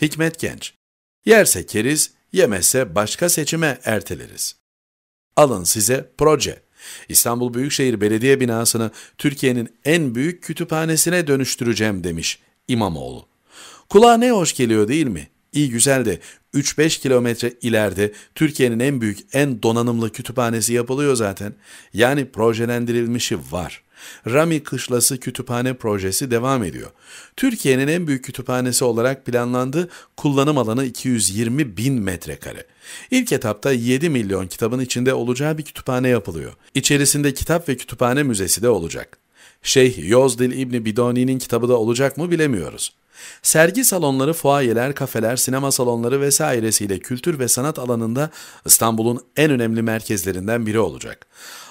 Hikmet Genç Yerse keriz, yemezse başka seçime erteleriz. Alın size proje. İstanbul Büyükşehir Belediye binasını Türkiye'nin en büyük kütüphanesine dönüştüreceğim demiş İmamoğlu. Kulağa ne hoş geliyor değil mi? İyi güzel de 3-5 kilometre ileride Türkiye'nin en büyük, en donanımlı kütüphanesi yapılıyor zaten. Yani projelendirilmişi var. Rami Kışlası Kütüphane Projesi devam ediyor. Türkiye'nin en büyük kütüphanesi olarak planlandı, kullanım alanı 220 bin metrekare. İlk etapta 7 milyon kitabın içinde olacağı bir kütüphane yapılıyor. İçerisinde kitap ve kütüphane müzesi de olacak. Şeyh Yozdil İbni Bidoni'nin kitabı da olacak mı bilemiyoruz. Sergi salonları, fuayeler, kafeler, sinema salonları vesairesiyle kültür ve sanat alanında İstanbul'un en önemli merkezlerinden biri olacak.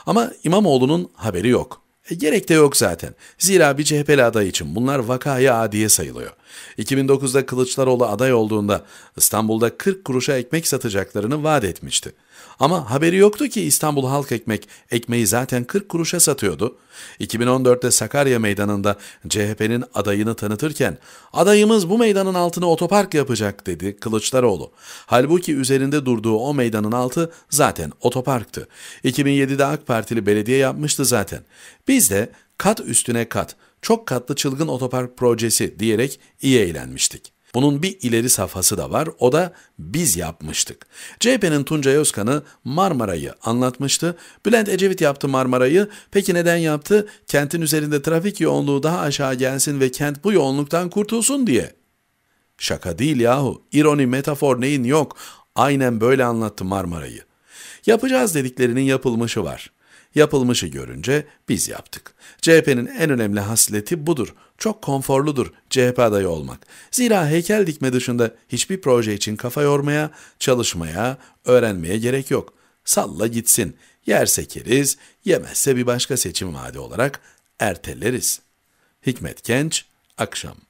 Ama İmamoğlu'nun haberi yok. E, gerek de yok zaten. Zira bir CHP'li aday için bunlar vakaya adiye sayılıyor. 2009'da Kılıçdaroğlu aday olduğunda İstanbul'da 40 kuruşa ekmek satacaklarını vaat etmişti. Ama haberi yoktu ki İstanbul Halk Ekmek ekmeği zaten 40 kuruşa satıyordu. 2014'te Sakarya Meydanı'nda CHP'nin adayını tanıtırken adayımız bu meydanın altına otopark yapacak dedi Kılıçdaroğlu. Halbuki üzerinde durduğu o meydanın altı zaten otoparktı. 2007'de AK Partili belediye yapmıştı zaten. Biz de kat üstüne kat çok katlı çılgın otopark projesi diyerek iyi eğlenmiştik. Bunun bir ileri safhası da var, o da biz yapmıştık. CHP'nin Tuncay Özkan'ı Marmara'yı anlatmıştı. Bülent Ecevit yaptı Marmara'yı. Peki neden yaptı? Kentin üzerinde trafik yoğunluğu daha aşağı gelsin ve kent bu yoğunluktan kurtulsun diye. Şaka değil yahu. İroni, metafor neyin yok. Aynen böyle anlattı Marmara'yı. Yapacağız dediklerinin yapılmışı var. Yapılmışı görünce biz yaptık. CHP'nin en önemli hasleti budur. Çok konforludur CHP adayı olmak. Zira heykel dikme dışında hiçbir proje için kafa yormaya, çalışmaya, öğrenmeye gerek yok. Salla gitsin. Yerse keriz, yemezse bir başka seçim vaadi olarak erteleriz. Hikmet Genç, Akşam